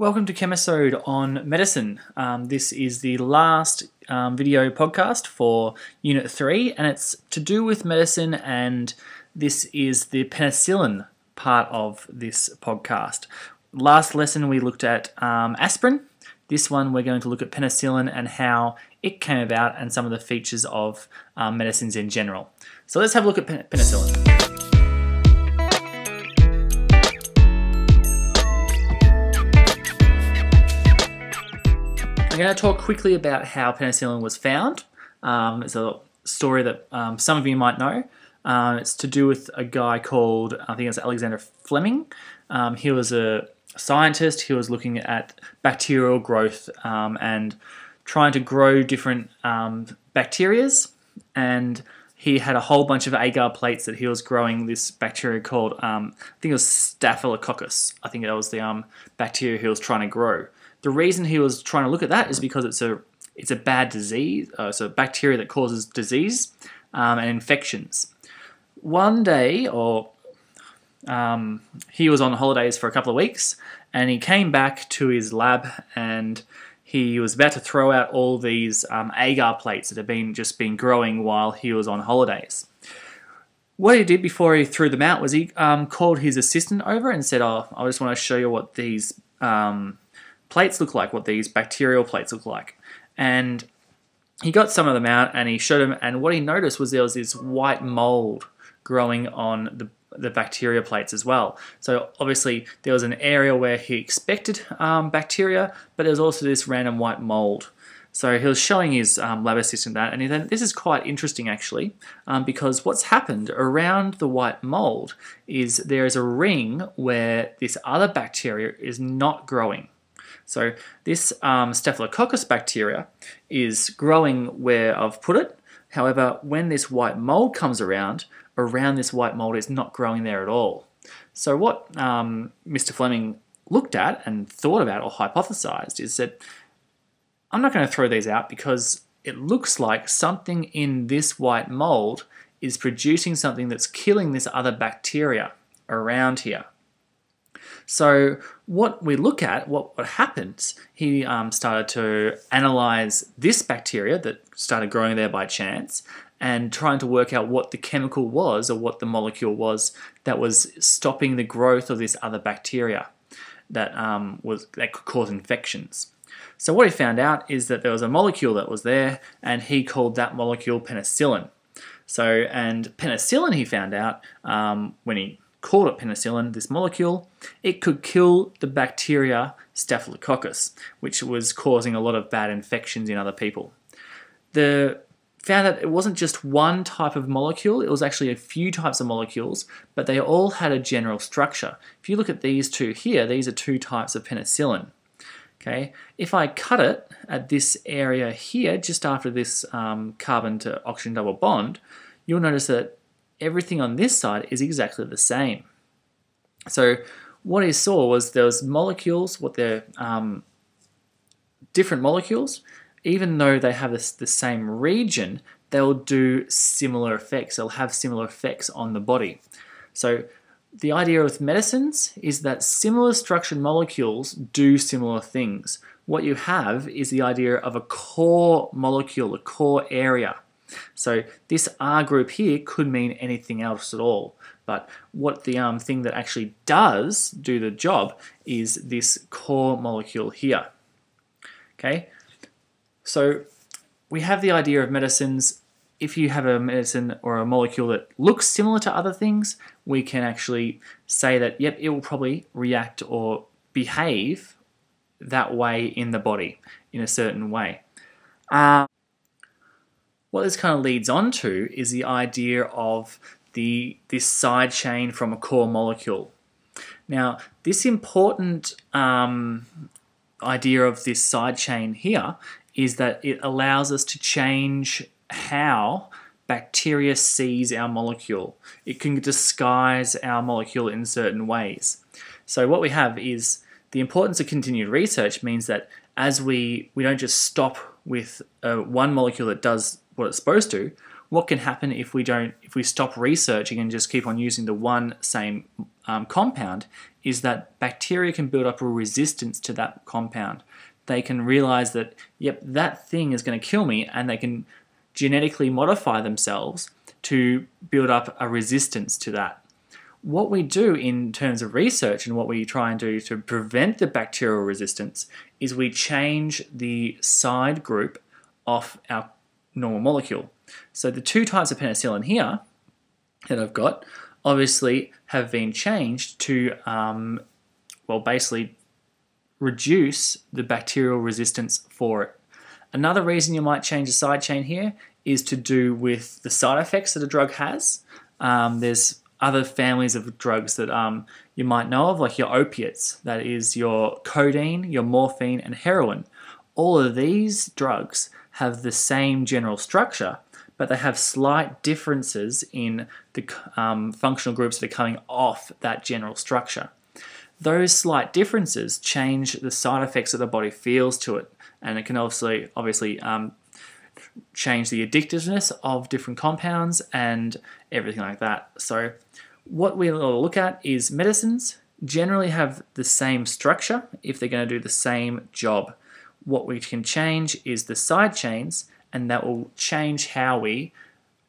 Welcome to Chemisode on medicine. Um, this is the last um, video podcast for Unit 3, and it's to do with medicine, and this is the penicillin part of this podcast. Last lesson we looked at um, aspirin. This one we're going to look at penicillin and how it came about and some of the features of um, medicines in general. So let's have a look at penicillin. Going to talk quickly about how penicillin was found. Um, it's a story that um, some of you might know. Uh, it's to do with a guy called, I think it's Alexander Fleming. Um, he was a scientist. He was looking at bacterial growth um, and trying to grow different um, bacterias. And he had a whole bunch of agar plates that he was growing this bacteria called, um, I think it was Staphylococcus. I think that was the bacteria he was trying to grow. The reason he was trying to look at that is because it's a it's a bad disease. Uh, a bacteria that causes disease um, and infections. One day, or um, he was on holidays for a couple of weeks, and he came back to his lab and he was about to throw out all these um, agar plates that had been just been growing while he was on holidays. What he did before he threw them out was he um, called his assistant over and said, "Oh, I just want to show you what these um, plates look like, what these bacterial plates look like. And he got some of them out and he showed them, and what he noticed was there was this white mold growing on the the bacteria plates as well. So obviously there was an area where he expected um, bacteria, but there was also this random white mold. So he was showing his um, lab assistant that, and he then this is quite interesting actually, um, because what's happened around the white mold is there is a ring where this other bacteria is not growing. So this um, Staphylococcus bacteria is growing where I've put it. However, when this white mold comes around, around this white mold is not growing there at all. So what um, Mr. Fleming looked at and thought about or hypothesized is that I'm not going to throw these out because it looks like something in this white mold is producing something that's killing this other bacteria around here. So what we look at, what, what happens, he um, started to analyze this bacteria that started growing there by chance and trying to work out what the chemical was or what the molecule was that was stopping the growth of this other bacteria that um, was that could cause infections. So what he found out is that there was a molecule that was there and he called that molecule penicillin. So, and penicillin he found out um, when he called it penicillin, this molecule, it could kill the bacteria Staphylococcus, which was causing a lot of bad infections in other people. The found that it wasn't just one type of molecule, it was actually a few types of molecules, but they all had a general structure. If you look at these two here, these are two types of penicillin. Okay, if I cut it at this area here, just after this um, carbon to oxygen double bond, you'll notice that everything on this side is exactly the same. So what he saw was those molecules, what they're um, different molecules, even though they have this, the same region, they'll do similar effects. They'll have similar effects on the body. So the idea with medicines is that similar structured molecules do similar things. What you have is the idea of a core molecule, a core area. So this R group here could mean anything else at all. But what the um, thing that actually does do the job is this core molecule here. Okay, so we have the idea of medicines. If you have a medicine or a molecule that looks similar to other things, we can actually say that, yep, it will probably react or behave that way in the body in a certain way. Um, what this kind of leads on to is the idea of the this side chain from a core molecule. Now, this important um, idea of this side chain here is that it allows us to change how bacteria sees our molecule. It can disguise our molecule in certain ways. So what we have is the importance of continued research means that as we, we don't just stop with uh, one molecule that does what it's supposed to, what can happen if we don't, if we stop researching and just keep on using the one same um, compound, is that bacteria can build up a resistance to that compound. They can realize that, yep, that thing is going to kill me, and they can genetically modify themselves to build up a resistance to that. What we do in terms of research and what we try and do to prevent the bacterial resistance is we change the side group off our normal molecule. So the two types of penicillin here that I've got obviously have been changed to, um, well, basically reduce the bacterial resistance for it. Another reason you might change the side chain here is to do with the side effects that a drug has. Um, there's other families of drugs that um, you might know of, like your opiates, that is your codeine, your morphine, and heroin. All of these drugs have the same general structure, but they have slight differences in the um, functional groups that are coming off that general structure. Those slight differences change the side effects that the body feels to it, and it can also obviously um, change the addictiveness of different compounds and everything like that. So, what we'll look at is medicines generally have the same structure if they're going to do the same job. What we can change is the side chains, and that will change how we,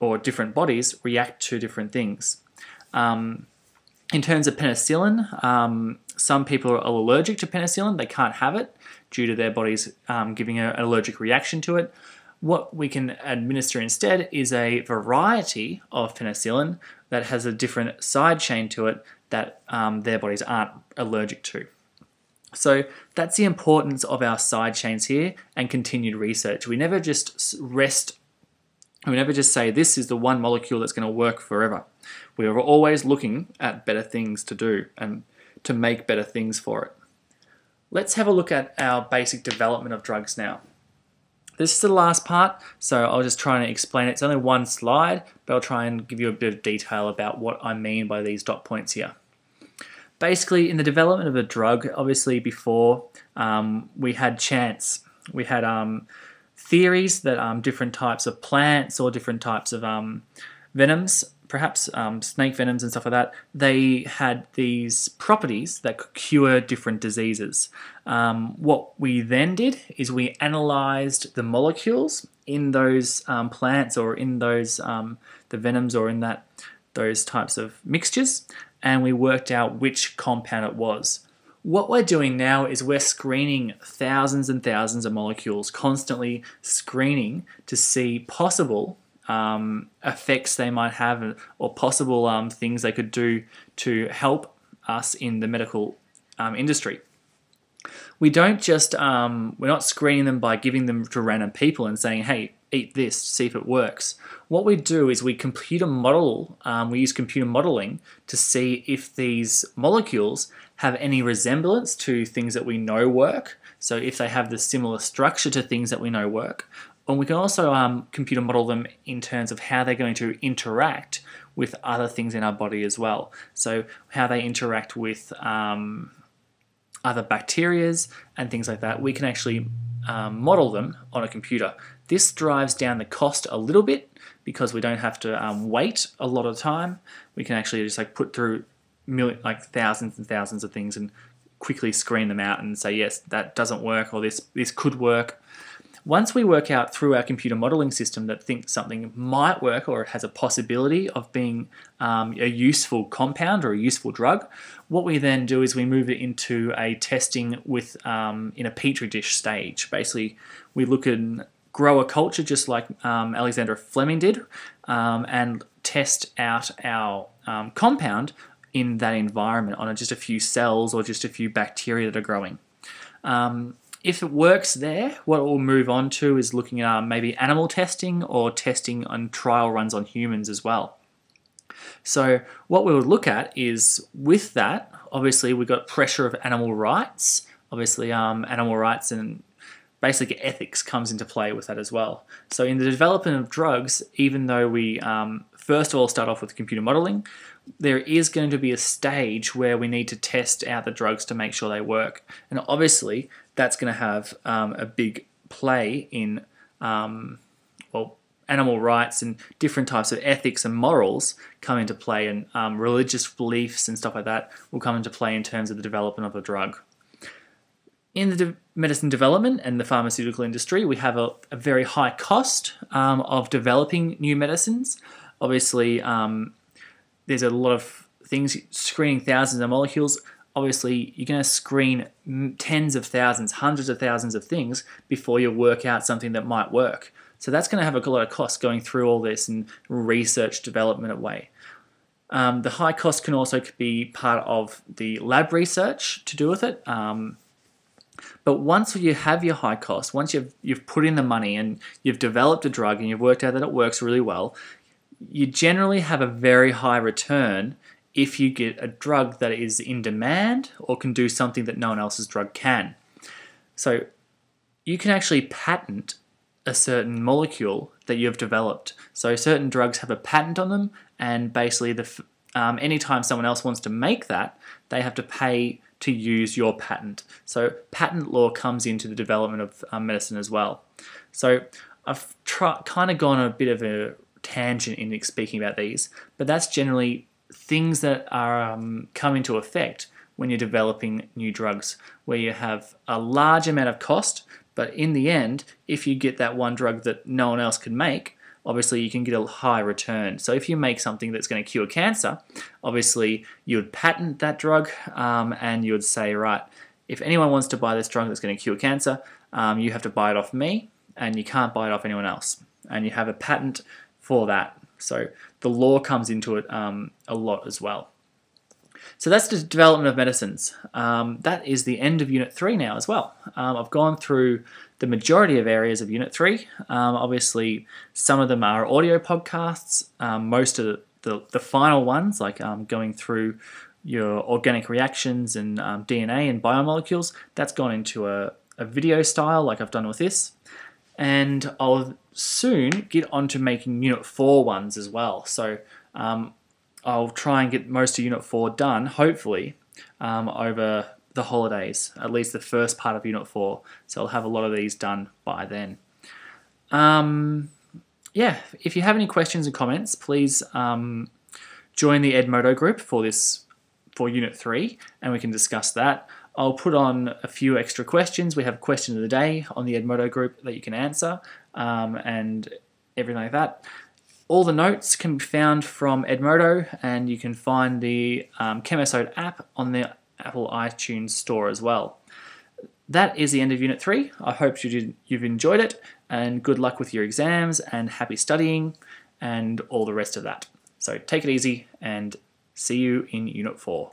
or different bodies, react to different things. Um, in terms of penicillin, um, some people are allergic to penicillin. They can't have it due to their bodies um, giving an allergic reaction to it. What we can administer instead is a variety of penicillin that has a different side chain to it that um, their bodies aren't allergic to. So that's the importance of our side chains here and continued research. We never just rest, we never just say this is the one molecule that's going to work forever. We are always looking at better things to do and to make better things for it. Let's have a look at our basic development of drugs now. This is the last part, so I'll just try and explain it. It's only one slide, but I'll try and give you a bit of detail about what I mean by these dot points here. Basically, in the development of a drug, obviously before um, we had chance, we had um, theories that um, different types of plants or different types of um, venoms perhaps um, snake venoms and stuff like that, they had these properties that could cure different diseases. What we then did is we analyzed the molecules in those plants or in those the venoms or in that those types of mixtures, and we worked out which compound it was. What we're doing now is we're screening thousands and thousands of molecules, constantly screening to see possible um, effects they might have or possible um, things they could do to help us in the medical um, industry. We don't just, um, we're not screening them by giving them to random people and saying, hey, eat this, to see if it works. What we do is we computer model, um, we use computer modeling to see if these molecules have any resemblance to things that we know work. So if they have the similar structure to things that we know work, and we can also um, computer model them in terms of how they're going to interact with other things in our body as well. So how they interact with um, other bacterias and things like that. We can actually um, model them on a computer. This drives down the cost a little bit because we don't have to um, wait a lot of time. We can actually just like put through million, like thousands and thousands of things and quickly screen them out and say yes that doesn't work or this this could work once we work out through our computer modeling system that thinks something might work or it has a possibility of being um, a useful compound or a useful drug, what we then do is we move it into a testing with um, in a petri dish stage. Basically, we look and grow a culture just like um, Alexander Fleming did um, and test out our um, compound in that environment on just a few cells or just a few bacteria that are growing. Um, if it works there, what we'll move on to is looking at um, maybe animal testing or testing on trial runs on humans as well. So what we would look at is with that, obviously we've got pressure of animal rights. Obviously, um, animal rights and basic ethics comes into play with that as well. So in the development of drugs, even though we um, first of all start off with computer modeling, there is going to be a stage where we need to test out the drugs to make sure they work. And obviously, that's going to have um, a big play in, um, well, animal rights and different types of ethics and morals come into play, and um, religious beliefs and stuff like that will come into play in terms of the development of a drug. In the de- medicine development and the pharmaceutical industry, we have a, a very high cost um, of developing new medicines. Obviously, um, there's a lot of things screening thousands of molecules. Obviously, you're going to screen tens of thousands, hundreds of thousands of things before you work out something that might work. So that's going to have a lot of cost going through all this and research development way. Um, the high cost can also be part of the lab research to do with it. Um, but once you have your high cost, once you've you've put in the money and you've developed a drug and you've worked out that it works really well, you generally have a very high return if you get a drug that is in demand or can do something that no one else's drug can. So you can actually patent a certain molecule that you've developed. So certain drugs have a patent on them, and basically, the um, anytime someone else wants to make that, they have to pay to use your patent. So patent law comes into the development of um, medicine as well. So I've kind of gone a bit of a tangent in speaking about these, but that's generally things that are um, come into effect when you're developing new drugs, where you have a large amount of cost, but in the end, if you get that one drug that no one else can make, obviously you can get a high return. So if you make something that's going to cure cancer, obviously you would patent that drug um, and you would say, right, if anyone wants to buy this drug that's going to cure cancer, um, you have to buy it off me and you can't buy it off anyone else. And you have a patent for that. So the law comes into it um, a lot as well. So that's the development of medicines. Um, that is the end of Unit 3 now as well. Um, I've gone through the majority of areas of Unit 3. Um, obviously, some of them are audio podcasts. Um, most of the, the, the, final ones, like um, going through your organic reactions and um, DNA and biomolecules, that's gone into a, a video style like I've done with this. And I'll soon get on to making Unit 4 ones as well. So um, I'll try and get most of Unit 4 done, hopefully, um, over the holidays, at least the first part of Unit 4. So I'll have a lot of these done by then. Um, yeah, if you have any questions and comments, please um, join the Edmodo group for this for Unit 3 and we can discuss that. I'll put on a few extra questions. We have question of the day on the Edmodo group that you can answer um, and everything like that. All the notes can be found from Edmodo, and you can find the um, Chemisode app on the Apple iTunes store as well. That is the end of Unit 3. I hope you did, you've enjoyed it, and good luck with your exams, and happy studying, and all the rest of that. So take it easy, and see you in Unit 4.